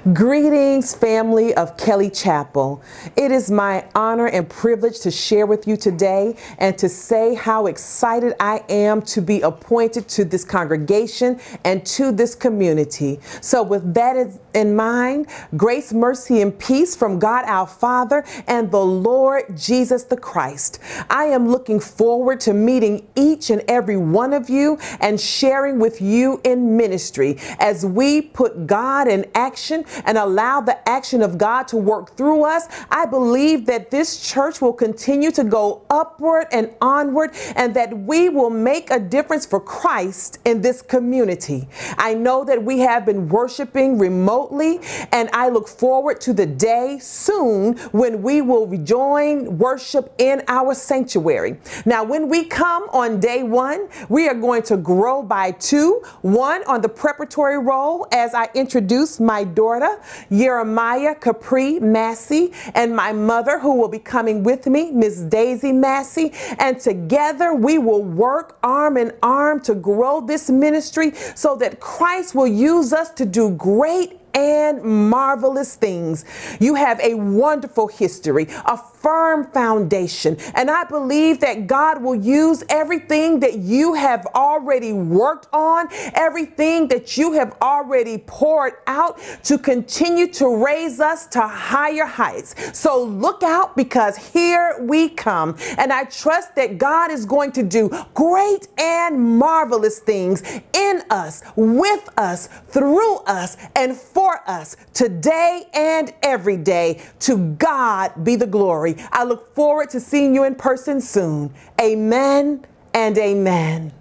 Greetings, family of Kelley Chapel. It is my honor and privilege to share with you today and to say how excited I am to be appointed to this congregation and to this community. So, with that in mind, grace, mercy, and peace from God our Father and the Lord Jesus the Christ. I am looking forward to meeting each and every one of you and sharing with you in ministry as we put God in action and allow the action of God to work through us, I believe that this church will continue to go upward and onward and that we will make a difference for Christ in this community. I know that we have been worshiping remotely and I look forward to the day soon when we will rejoin worship in our sanctuary. Now, when we come on day one, we are going to grow by two, one on the preparatory role as I introduce my daughter Florida, Jeremiah Capri Massey, and my mother, who will be coming with me, Miss Daisy Massey. And together we will work arm in arm to grow this ministry so that Christ will use us to do great and marvelous things. You have a wonderful history, a firm foundation, and I believe that God will use everything that you have already worked on, everything that you have already poured out to continue to raise us to higher heights. So look out because here we come. And I trust that God is going to do great and marvelous things in us, with us, through us, and for for us today and every day. To God be the glory. I look forward to seeing you in person soon. Amen and amen.